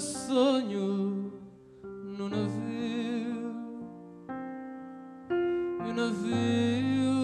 sonho no navio. no navio